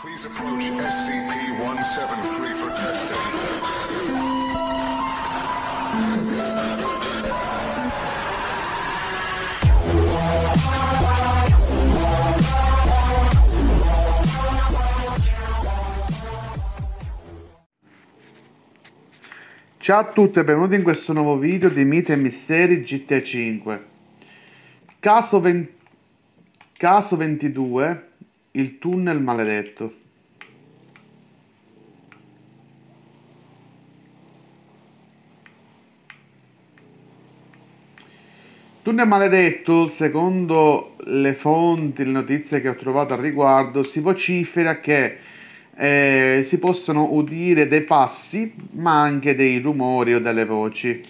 Please approach SCP-173 for testing. Ciao a tutti e benvenuti in questo nuovo video di Miti e Misteri GTA 5. Caso, ven- Caso 22, il tunnel maledetto. Tunnel maledetto, secondo le fonti, le notizie che ho trovato al riguardo, si vocifera che eh, si possono udire dei passi, ma anche dei rumori o delle voci.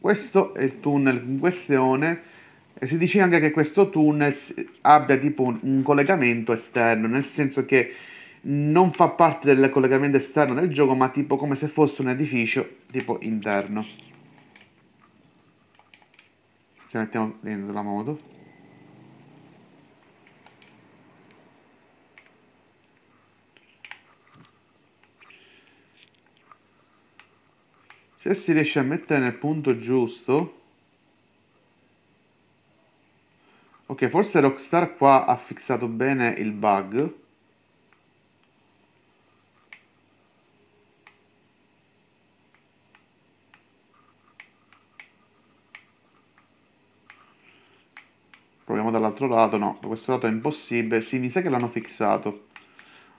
Questo è il tunnel in questione e si dice anche che questo tunnel abbia tipo un collegamento esterno, nel senso che non fa parte del collegamento esterno del gioco, ma tipo come se fosse un edificio tipo interno. Se mettiamo dentro la moto. Se si riesce a mettere nel punto giusto, ok, forse Rockstar qua ha fissato bene il bug. Proviamo dall'altro lato, no, da questo lato è impossibile. Sì, mi sa che l'hanno fissato.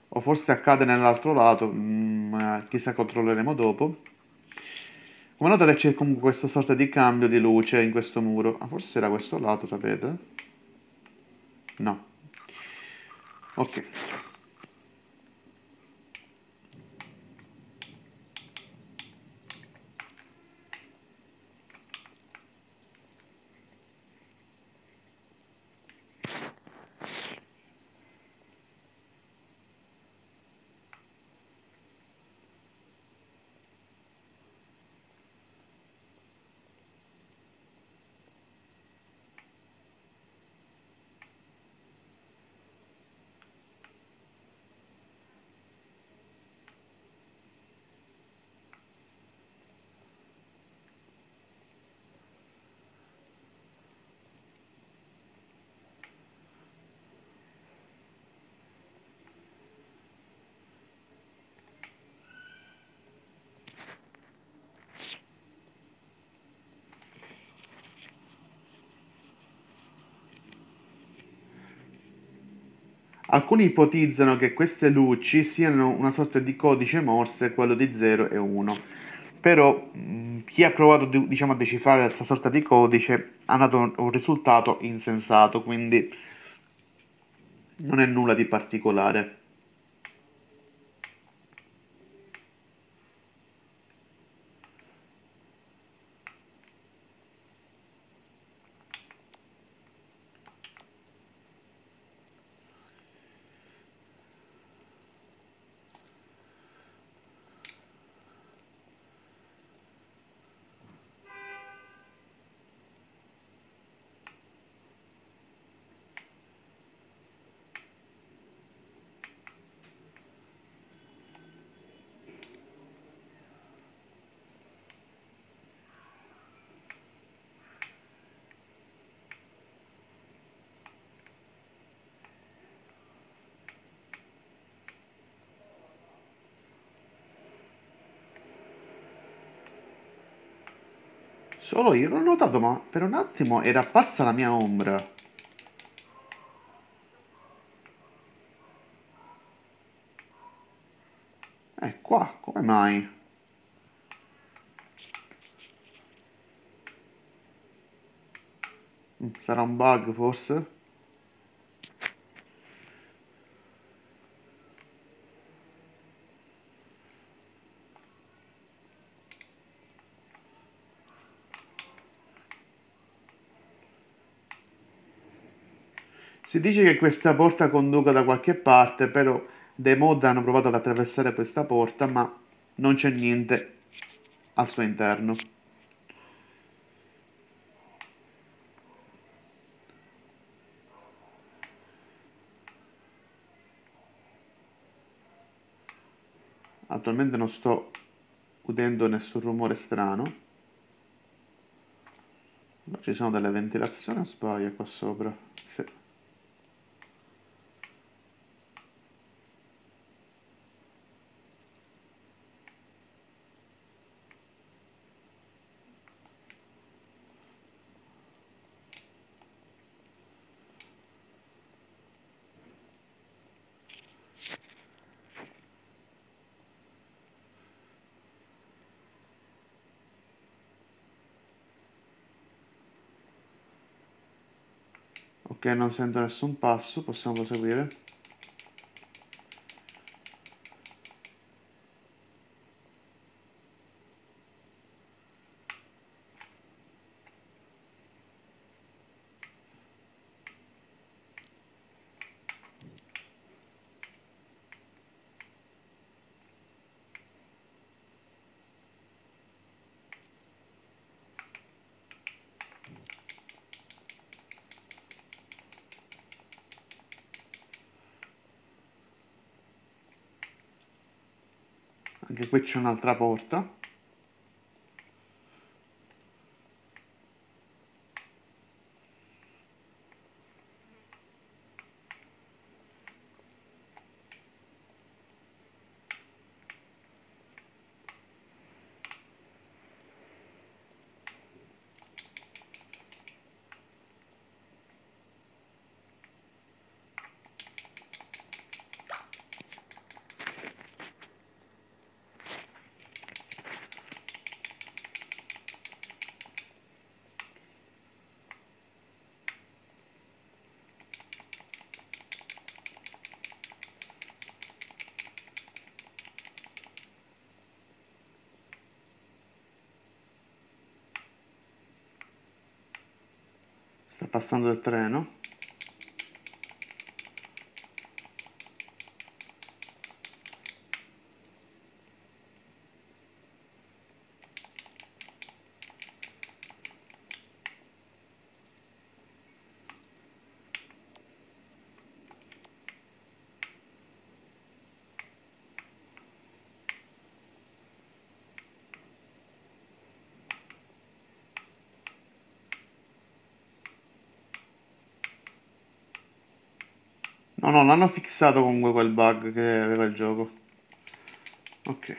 O forse accade nell'altro lato, mm, eh, chissà, controlleremo dopo. Come notate c'è comunque questa sorta di cambio di luce in questo muro. Ah, forse era questo lato, sapete? No. Ok. Alcuni ipotizzano che queste luci siano una sorta di codice Morse, quello di 0 e 1. Però mh, chi ha provato di- diciamo, a decifrare questa sorta di codice ha dato un risultato insensato, quindi non è nulla di particolare. Solo io l'ho notato, ma per un attimo era apparsa la mia ombra. Eh, qua, come mai? Mm, Sarà un bug forse? Si dice che questa porta conduca da qualche parte, però dei mod hanno provato ad attraversare questa porta, ma non c'è niente al suo interno. Attualmente non sto udendo nessun rumore strano. Ma ci sono delle ventilazioni a spaia qua sopra. Se... Ok, non sento nessun passo, possiamo proseguire. Anche qui c'è un'altra porta. Sta passando il treno. No, no, non hanno fissato comunque quel bug che aveva il gioco. Ok.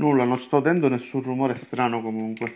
Nulla, non sto udendo nessun rumore strano comunque.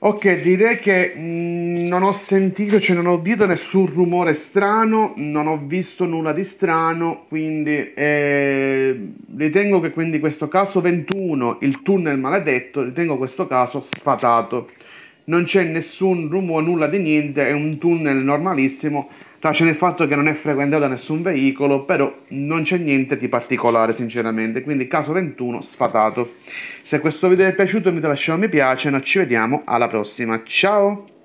Ok, direi che mm, non ho sentito, cioè non ho udito nessun rumore strano, non ho visto nulla di strano, quindi eh, ritengo che quindi questo caso 21, il tunnel maledetto, ritengo questo caso sfatato. Non c'è nessun rumore, nulla di niente, è un tunnel normalissimo, Trace nel fatto che non è frequentato da nessun veicolo, però non c'è niente di particolare sinceramente, quindi caso 21 sfatato. Se questo video vi è piaciuto vi lascio un mi piace, noi ci vediamo alla prossima, ciao!